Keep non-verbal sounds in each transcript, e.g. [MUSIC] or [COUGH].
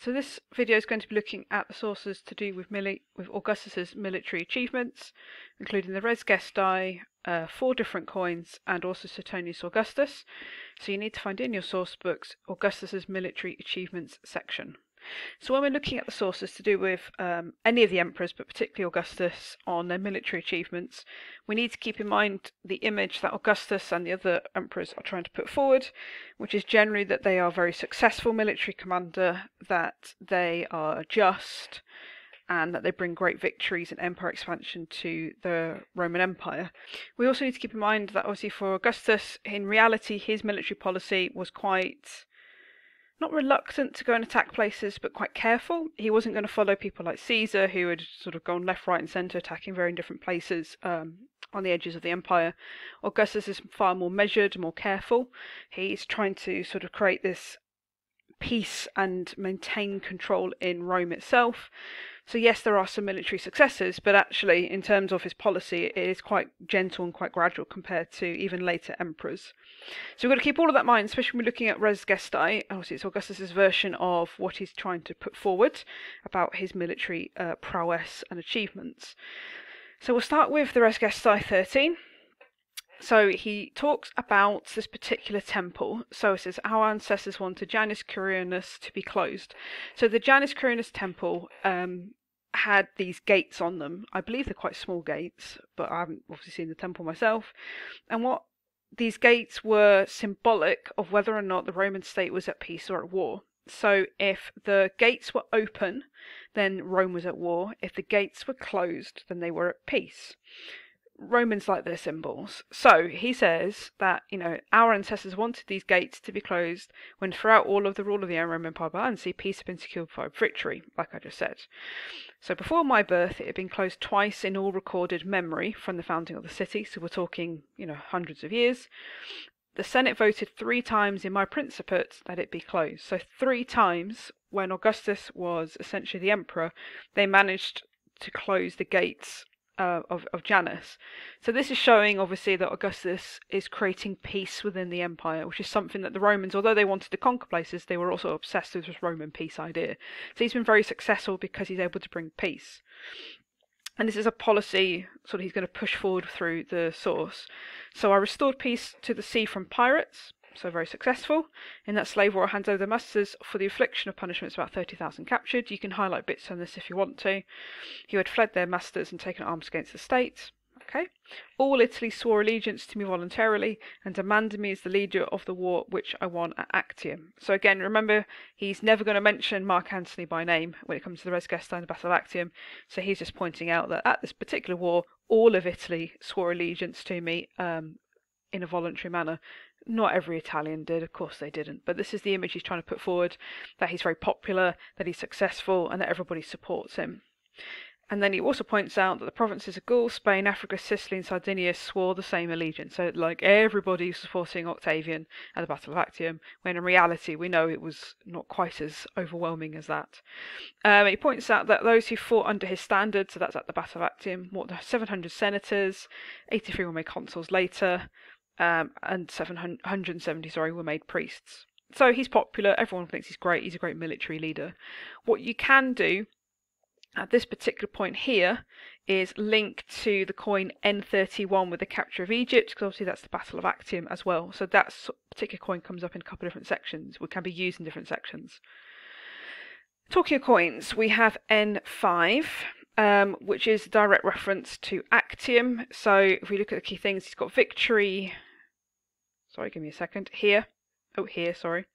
So this video is going to be looking at the sources to do with, mili- with Augustus's military achievements, including the Res Gestae, uh, four different coins, and also Suetonius Augustus. So you need to find in your source books Augustus's military achievements section. So when we're looking at the sources to do with um, any of the emperors, but particularly Augustus, on their military achievements, we need to keep in mind the image that Augustus and the other emperors are trying to put forward, which is generally that they are a very successful military commander, that they are just, and that they bring great victories and empire expansion to the Roman Empire. We also need to keep in mind that obviously for Augustus, in reality, his military policy was quite not reluctant to go and attack places, but quite careful. He wasn't going to follow people like Caesar, who had sort of gone left, right, and centre, attacking very different places um, on the edges of the empire. Augustus is far more measured, more careful. He's trying to sort of create this peace and maintain control in Rome itself. So, yes, there are some military successes, but actually, in terms of his policy, it is quite gentle and quite gradual compared to even later emperors. So, we've got to keep all of that in mind, especially when we're looking at Res Gestae. Obviously, it's Augustus's version of what he's trying to put forward about his military uh, prowess and achievements. So, we'll start with the Res Gestae 13. So he talks about this particular temple. So it says our ancestors wanted Janus Quirinus to be closed. So the Janus Quirinus temple um, had these gates on them. I believe they're quite small gates, but I haven't obviously seen the temple myself. And what these gates were symbolic of whether or not the Roman state was at peace or at war. So if the gates were open, then Rome was at war. If the gates were closed, then they were at peace. Romans like their symbols. So he says that, you know, our ancestors wanted these gates to be closed when throughout all of the rule of the Roman Empire and see peace had been secured by victory, like I just said. So before my birth, it had been closed twice in all recorded memory from the founding of the city. So we're talking, you know, hundreds of years. The Senate voted three times in my principate that it be closed. So three times when Augustus was essentially the emperor, they managed to close the gates uh, of, of Janus. So this is showing obviously that Augustus is creating peace within the empire, which is something that the Romans, although they wanted to conquer places, they were also obsessed with this Roman peace idea. So he's been very successful because he's able to bring peace. And this is a policy sort of he's going to push forward through the source. So I restored peace to the sea from pirates, so very successful. In that slave war hands over the masters for the infliction of punishments about 30,000 captured. You can highlight bits on this if you want to. Who had fled their masters and taken arms against the state. Okay. All Italy swore allegiance to me voluntarily and demanded me as the leader of the war which I won at Actium. So again, remember, he's never going to mention Mark Antony by name when it comes to the Res Gestae Battle of Actium. So he's just pointing out that at this particular war, all of Italy swore allegiance to me um, in a voluntary manner. Not every Italian did, of course they didn't, but this is the image he's trying to put forward that he's very popular, that he's successful, and that everybody supports him. And then he also points out that the provinces of Gaul, Spain, Africa, Sicily, and Sardinia swore the same allegiance. So, like, everybody supporting Octavian at the Battle of Actium, when in reality we know it was not quite as overwhelming as that. Um, he points out that those who fought under his standard, so that's at the Battle of Actium, than 700 senators, 83 were made consuls later, um, and 770 sorry were made priests. So he's popular. Everyone thinks he's great. He's a great military leader. What you can do at this particular point here is link to the coin N31 with the capture of Egypt, because obviously that's the Battle of Actium as well. So that particular coin comes up in a couple of different sections, which can be used in different sections. Talking of coins, we have N5, um, which is a direct reference to Actium. So if we look at the key things, he's got victory, Sorry, give me a second. Here. Oh, here, sorry.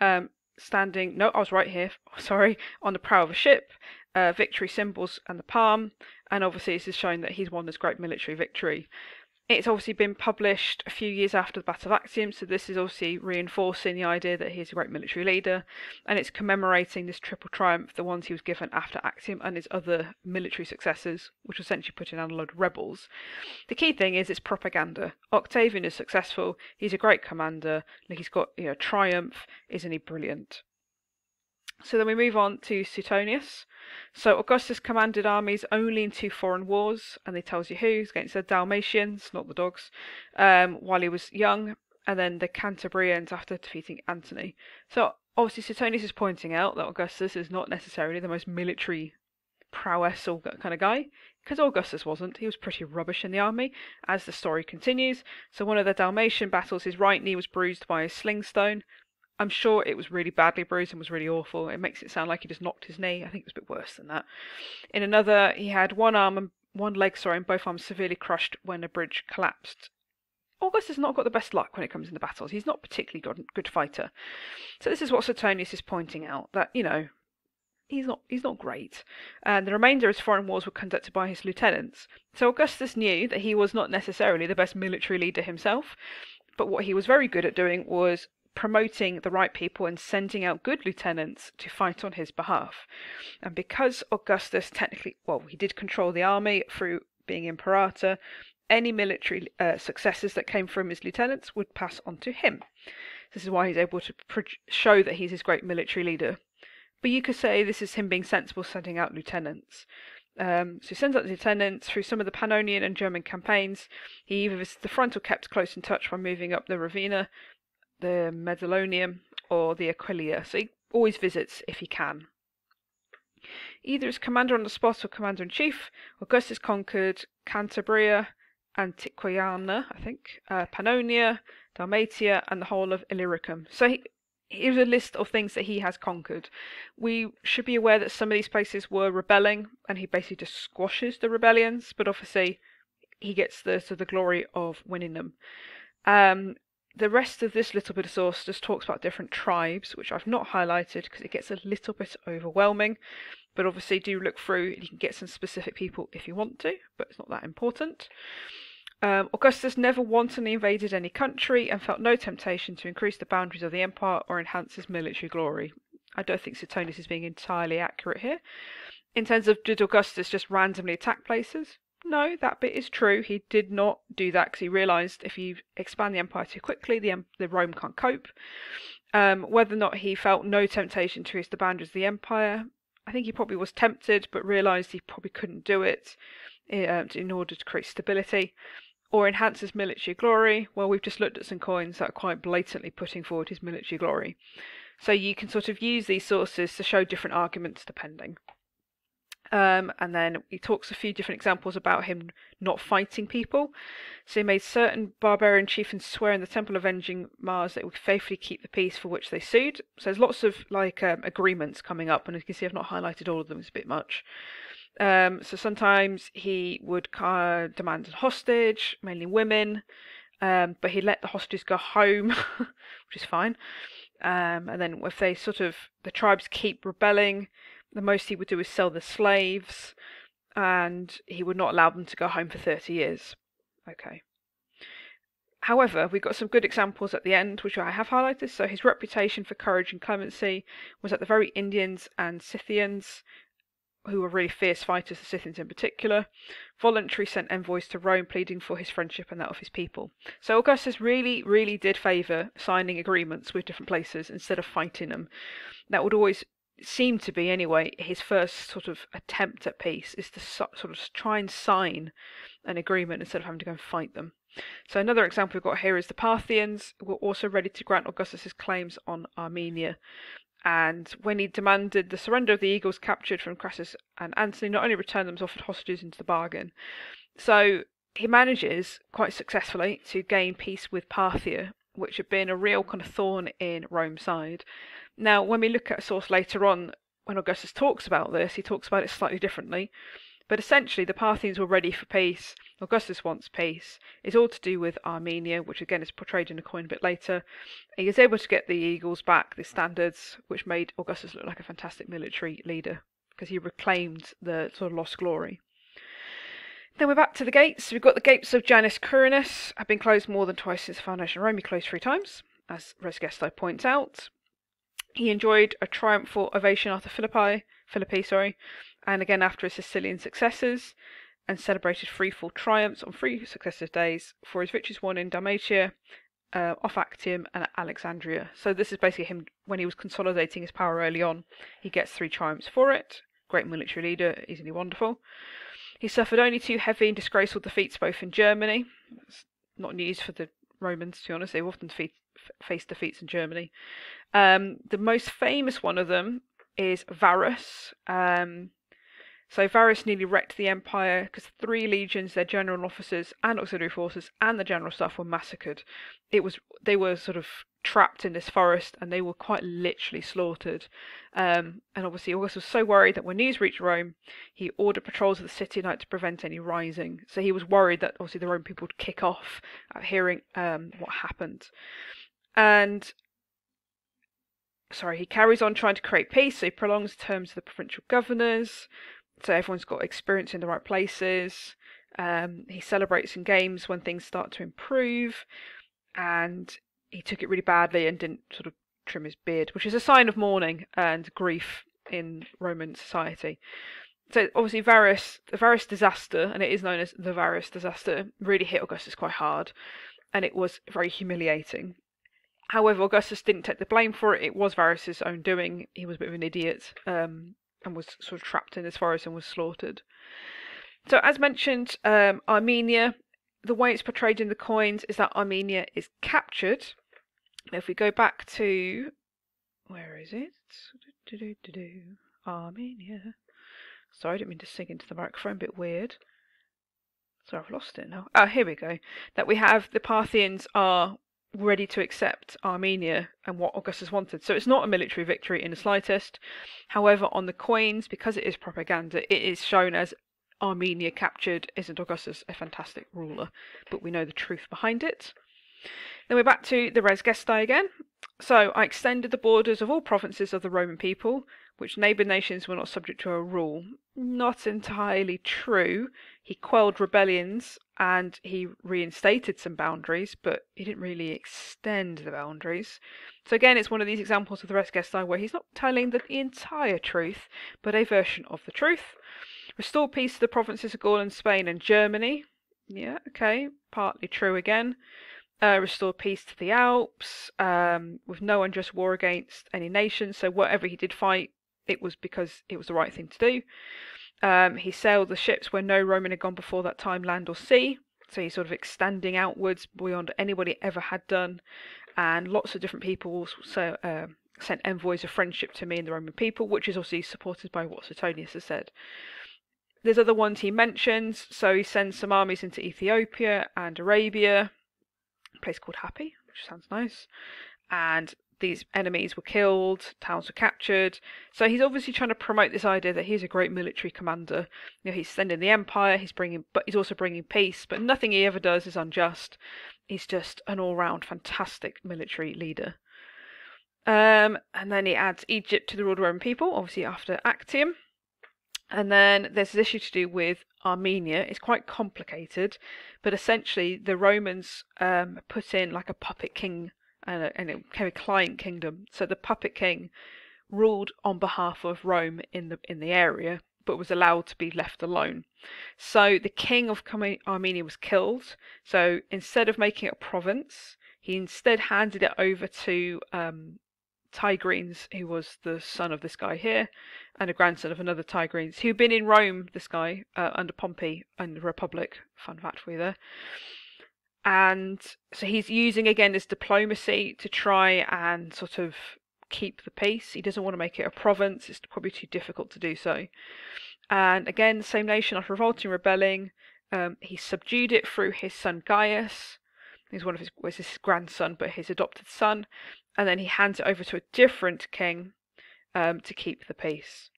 Um, standing, no, I was right here, [LAUGHS] sorry, on the prow of a ship, uh, victory symbols and the palm, and obviously this is showing that he's won this great military victory. It's obviously been published a few years after the Battle of Actium, so this is obviously reinforcing the idea that he's a great military leader, and it's commemorating this triple triumph, the ones he was given after Actium and his other military successes, which essentially put in a load of rebels. The key thing is it's propaganda. Octavian is successful, he's a great commander, he's got you know triumph, isn't he brilliant? So then we move on to Suetonius. So Augustus commanded armies only in two foreign wars, and he tells you who, against the Dalmatians, not the dogs, um, while he was young, and then the Cantabrians after defeating Antony. So obviously Suetonius is pointing out that Augustus is not necessarily the most military prowess or kind of guy, because Augustus wasn't. He was pretty rubbish in the army, as the story continues. So one of the Dalmatian battles, his right knee was bruised by a sling stone. I'm sure it was really badly bruised and was really awful. It makes it sound like he just knocked his knee. I think it was a bit worse than that. In another, he had one arm and one leg, sorry, and both arms severely crushed when a bridge collapsed. Augustus has not got the best luck when it comes into battles. He's not particularly good, good fighter. So this is what Suetonius is pointing out that you know he's not he's not great. And the remainder of his foreign wars were conducted by his lieutenants. So Augustus knew that he was not necessarily the best military leader himself, but what he was very good at doing was promoting the right people and sending out good lieutenants to fight on his behalf. And because Augustus technically, well, he did control the army through being imperator, any military uh, successes that came from his lieutenants would pass on to him. This is why he's able to pro- show that he's his great military leader. But you could say this is him being sensible, sending out lieutenants. Um, so he sends out lieutenants through some of the Pannonian and German campaigns. He either visited the front or kept close in touch by moving up the Ravenna, the Mediterranean, or the Aquileia. So he always visits if he can. Either as commander on the spot or commander in chief, Augustus conquered Cantabria, Antiquiana, I think, uh, Pannonia, Dalmatia, and the whole of Illyricum. So he, here's a list of things that he has conquered. We should be aware that some of these places were rebelling, and he basically just squashes the rebellions, but obviously he gets the so the glory of winning them. Um, the rest of this little bit of source just talks about different tribes, which I've not highlighted because it gets a little bit overwhelming. But obviously, do look through. You can get some specific people if you want to, but it's not that important. Um, Augustus never wantonly invaded any country and felt no temptation to increase the boundaries of the empire or enhance his military glory. I don't think Suetonius is being entirely accurate here. In terms of did Augustus just randomly attack places? No, that bit is true. He did not do that because he realised if you expand the empire too quickly, the, the Rome can't cope. Um, whether or not he felt no temptation to increase the boundaries of the empire, I think he probably was tempted, but realised he probably couldn't do it uh, in order to create stability. Or enhance his military glory. Well, we've just looked at some coins that are quite blatantly putting forward his military glory. So you can sort of use these sources to show different arguments depending. Um, and then he talks a few different examples about him not fighting people. So he made certain barbarian chieftains swear in the temple of avenging Mars that would faithfully keep the peace for which they sued. So there's lots of like um, agreements coming up, and as you can see, I've not highlighted all of them. It's a bit much. Um, so sometimes he would uh, demand a hostage, mainly women, um, but he let the hostages go home, [LAUGHS] which is fine. Um, and then if they sort of the tribes keep rebelling, the most he would do is sell the slaves, and he would not allow them to go home for 30 years. Okay. However, we've got some good examples at the end, which I have highlighted. So his reputation for courage and clemency was that the very Indians and Scythians, who were really fierce fighters, the Scythians in particular, voluntarily sent envoys to Rome pleading for his friendship and that of his people. So Augustus really, really did favour signing agreements with different places instead of fighting them. That would always seemed to be anyway his first sort of attempt at peace is to so, sort of try and sign an agreement instead of having to go and fight them. So another example we've got here is the Parthians were also ready to grant Augustus's claims on Armenia. And when he demanded the surrender of the eagles captured from Crassus and Antony, not only returned them, but offered hostages into the bargain. So he manages quite successfully to gain peace with Parthia, which had been a real kind of thorn in Rome's side. Now, when we look at a source later on, when Augustus talks about this, he talks about it slightly differently. But essentially, the Parthians were ready for peace. Augustus wants peace. It's all to do with Armenia, which again is portrayed in a coin a bit later. He is able to get the eagles back, the standards, which made Augustus look like a fantastic military leader because he reclaimed the sort of lost glory. Then we're back to the gates. We've got the gates of Janus Quirinus have been closed more than twice since the foundation of Rome. He closed three times, as Res Gestae points out. He enjoyed a triumphal ovation after Philippi, Philippi, sorry, and again after his Sicilian successes, and celebrated three full triumphs on three successive days for his victories won in Dalmatia, uh, off Actium, and Alexandria. So this is basically him when he was consolidating his power early on. He gets three triumphs for it. Great military leader, easily wonderful. He suffered only two heavy and disgraceful defeats both in Germany. Not news for the Romans, to be honest. They often defeat, f- faced defeats in Germany. Um, the most famous one of them is Varus. Um, so Varus nearly wrecked the empire because three legions, their general officers and auxiliary forces, and the general staff were massacred. It was they were sort of trapped in this forest and they were quite literally slaughtered. Um, and obviously Augustus was so worried that when news reached Rome, he ordered patrols of the city at night to prevent any rising. So he was worried that obviously the Roman people would kick off at hearing um, what happened. And sorry, he carries on trying to create peace. So he prolongs terms of the provincial governors so everyone's got experience in the right places. Um, he celebrates in games when things start to improve, and he took it really badly and didn't sort of trim his beard, which is a sign of mourning and grief in Roman society. So obviously Varus, the Varus disaster, and it is known as the Varus disaster, really hit Augustus quite hard, and it was very humiliating. However, Augustus didn't take the blame for it. It was Varus's own doing. He was a bit of an idiot, um, and was sort of trapped in this forest and was slaughtered. So, as mentioned, um, Armenia, the way it's portrayed in the coins is that Armenia is captured. If we go back to where is it? Armenia. Sorry, I didn't mean to sing into the microphone, a bit weird. So I've lost it now. Oh, here we go. That we have the Parthians are ready to accept Armenia and what Augustus wanted. So it's not a military victory in the slightest. However, on the coins, because it is propaganda, it is shown as Armenia captured. Isn't Augustus a fantastic ruler? But we know the truth behind it. Then we're back to the res gestae again. So I extended the borders of all provinces of the Roman people which neighbour nations were not subject to a rule. Not entirely true. He quelled rebellions and he reinstated some boundaries, but he didn't really extend the boundaries. So again, it's one of these examples of the Res Gestae where he's not telling the entire truth, but a version of the truth. Restore peace to the provinces of Gaul and Spain and Germany. Yeah, okay, partly true again. Uh, restore peace to the Alps, um, with no unjust war against any nation. So whatever he did fight, it was because it was the right thing to do. Um, he sailed the ships where no Roman had gone before that time, land or sea. So he's sort of extending outwards beyond anybody ever had done. And lots of different people uh, sent envoys of friendship to me and the Roman people, which is also supported by what Suetonius has said. There's other ones he mentions. So he sends some armies into Ethiopia and Arabia, place called Happy, which sounds nice. And these enemies were killed, towns were captured. So he's obviously trying to promote this idea that he's a great military commander. You know, he's sending the empire, he's bringing, but he's also bringing peace. But nothing he ever does is unjust. He's just an all-round fantastic military leader. Um, and then he adds Egypt to the ruled Roman people, obviously after Actium. And then there's this issue to do with Armenia. It's quite complicated, but essentially the Romans um, put in like a puppet king and, a, and it became a client kingdom. So the puppet king ruled on behalf of Rome in the in the area, but was allowed to be left alone. So the king of Armenia was killed. So instead of making it a province, he instead handed it over to um, Tigranes, who was the son of this guy here, and a grandson of another Tigranes, who'd been in Rome, this guy, uh, under Pompey and the Republic. Fun fact for you there and so he's using again this diplomacy to try and sort of keep the peace. He doesn't want to make it a province; it's probably too difficult to do so. And again, same nation after revolting, rebelling, um, he subdued it through his son Gaius. He's one of his was his grandson, but his adopted son, and then he hands it over to a different king um, to keep the peace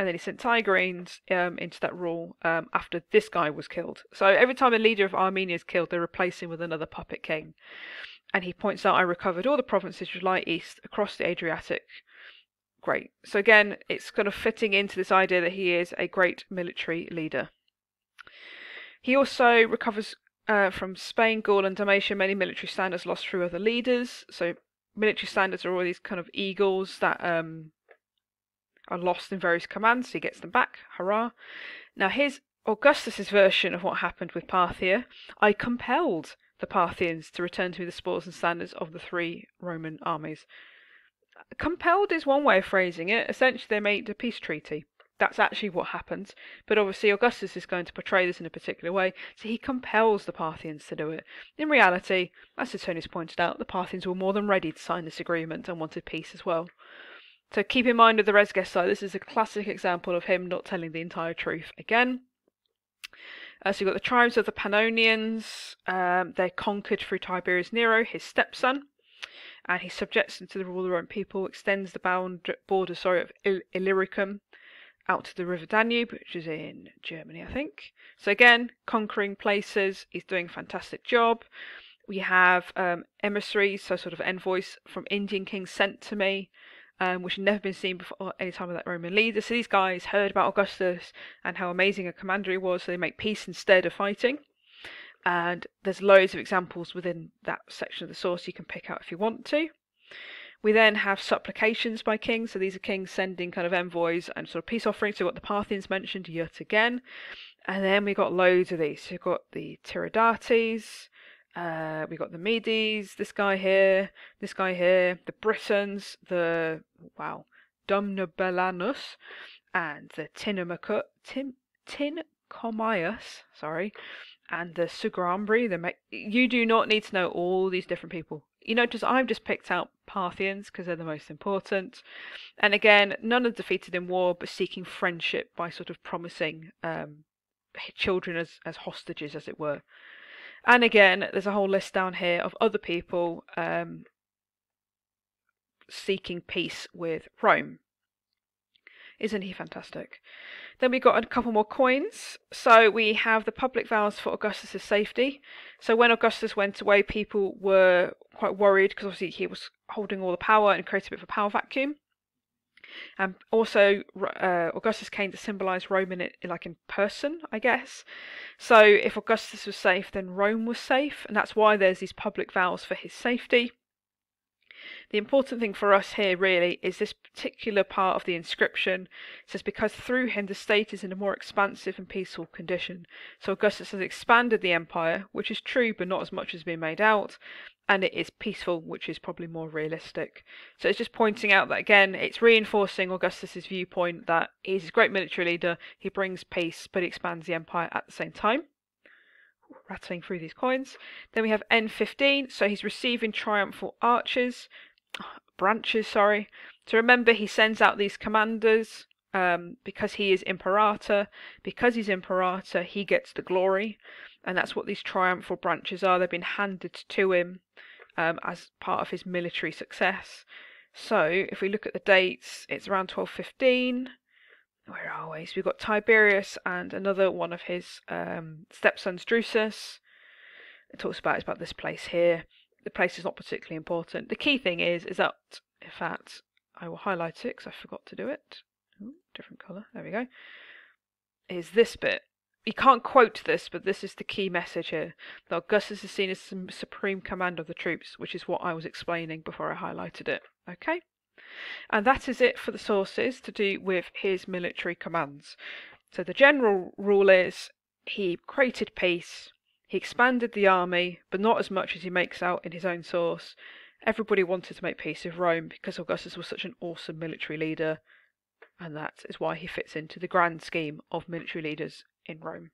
and then he sent Tigranes um, into that rule um, after this guy was killed. So every time a leader of Armenia is killed, they replace him with another puppet king. And he points out, I recovered all the provinces which lie east across the Adriatic. Great. So again, it's kind of fitting into this idea that he is a great military leader. He also recovers uh, from Spain, Gaul, and Dalmatia many military standards lost through other leaders. So military standards are all these kind of eagles that um, are lost in various commands. So He gets them back. Hurrah. Now, here's Augustus's version of what happened with Parthia. I compelled the Parthians to return to me the spoils and standards of the three Roman armies. Compelled is one way of phrasing it. Essentially, they made a peace treaty. That's actually what happens. But obviously, Augustus is going to portray this in a particular way, so he compels the Parthians to do it. In reality, as Suetonius pointed out, the Parthians were more than ready to sign this agreement and wanted peace as well. So keep in mind with the Res Gestae, this is a classic example of him not telling the entire truth again. Uh, so you've got the tribes of the Pannonians. Um, they're conquered through Tiberius Nero, his stepson, and he subjects them to the rule of their own people, extends the bound border sorry, of Il- Illyricum out to the River Danube, which is in Germany, I think. So again, conquering places. He's doing a fantastic job. We have um, emissaries, so sort of envoys from Indian kings sent to me um, which had never been seen before any time of that Roman leader. So these guys heard about Augustus and how amazing a commander he was, so they make peace instead of fighting. And there's loads of examples within that section of the source you can pick out if you want to. We then have supplications by kings. So these are kings sending kind of envoys and sort of peace offerings. So we've got the Parthians mentioned yet again. And then we got loads of these. So we've got the Tiridates, uh, we got the Medes, this guy here, this guy here, the Britons, the wow, Dumnobellaunus, and the Tinomacus, Tim, sorry, and the Sugrambri. The you do not need to know all these different people. You notice I've just picked out Parthians because they're the most important. And again, none are defeated in war, but seeking friendship by sort of promising um, children as, as hostages, as it were. And again, there's a whole list down here of other people um, seeking peace with Rome. Isn't he fantastic? Then we got a couple more coins. So we have the public vows for Augustus's safety. So when Augustus went away, people were quite worried because obviously he was holding all the power and created a bit of a power vacuum. And also, uh, Augustus came to symbolize Rome in it, like in person, I guess. So, if Augustus was safe, then Rome was safe, and that's why there's these public vows for his safety. The important thing for us here really is this particular part of the inscription it says because through him the state is in a more expansive and peaceful condition. So Augustus has expanded the empire, which is true but not as much as being made out, and it is peaceful, which is probably more realistic. So it's just pointing out that again, it's reinforcing Augustus's viewpoint that he's a great military leader, he brings peace, but he expands the empire at the same time. Rattling through these coins. Then we have N15, so he's receiving triumphal arches, [SIGHS] branches, sorry. So remember, he sends out these commanders um, because he is imperator. Because he's imperator, he gets the glory and that's what these triumphal branches are. They've been handed to him um, as part of his military success. So, if we look at the dates, it's around 1215. Where are we? So we've got Tiberius and another one of his um, stepsons, Drusus. It talks about it's about this place here. The place is not particularly important. The key thing is, is that in fact, I will highlight it because I forgot to do it. Ooh, different colour. There we go. Is this bit you can't quote this, but this is the key message here. That Augustus is seen as some supreme commander of the troops, which is what I was explaining before I highlighted it. Okay? And that is it for the sources to do with his military commands. So the general rule is he created peace, he expanded the army, but not as much as he makes out in his own source. Everybody wanted to make peace with Rome because Augustus was such an awesome military leader, and that is why he fits into the grand scheme of military leaders in Rome.